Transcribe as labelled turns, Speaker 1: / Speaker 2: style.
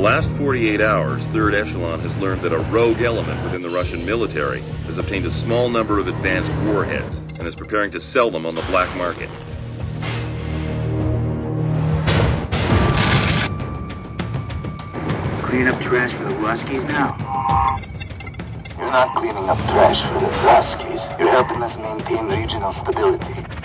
Speaker 1: The last 48 hours, Third Echelon has learned that a rogue element within the Russian military has obtained a small number of advanced warheads and is preparing to sell them on the black market.
Speaker 2: Clean up trash for the Ruskies now.
Speaker 3: You're not cleaning up trash for the Ruskies. You're helping us maintain regional stability.